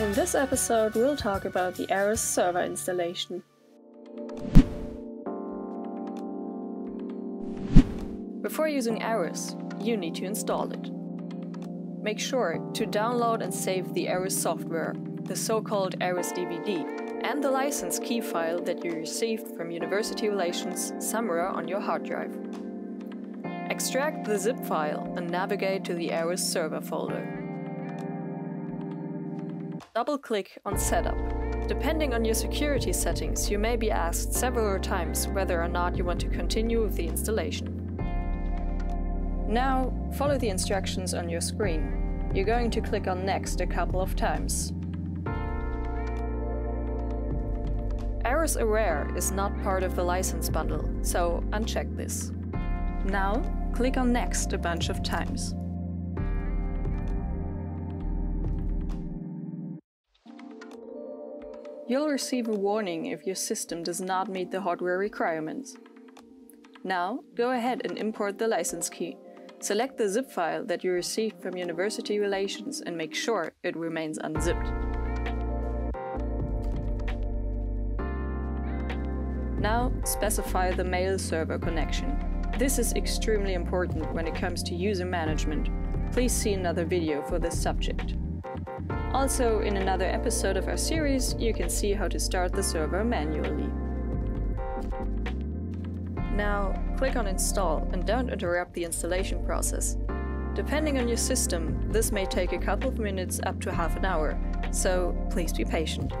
In this episode, we'll talk about the ARIS server installation. Before using ARIS, you need to install it. Make sure to download and save the ARIS software, the so-called ARIS DVD, and the license key file that you received from University Relations somewhere on your hard drive. Extract the zip file and navigate to the ARIS server folder. Double-click on Setup. Depending on your security settings, you may be asked several times whether or not you want to continue with the installation. Now, follow the instructions on your screen. You're going to click on Next a couple of times. ARIS Aware is not part of the license bundle, so uncheck this. Now, click on Next a bunch of times. You'll receive a warning if your system does not meet the hardware requirements. Now, go ahead and import the license key. Select the zip file that you received from University Relations and make sure it remains unzipped. Now, specify the mail server connection. This is extremely important when it comes to user management. Please see another video for this subject. Also, in another episode of our series, you can see how to start the server manually. Now, click on Install and don't interrupt the installation process. Depending on your system, this may take a couple of minutes up to half an hour, so please be patient.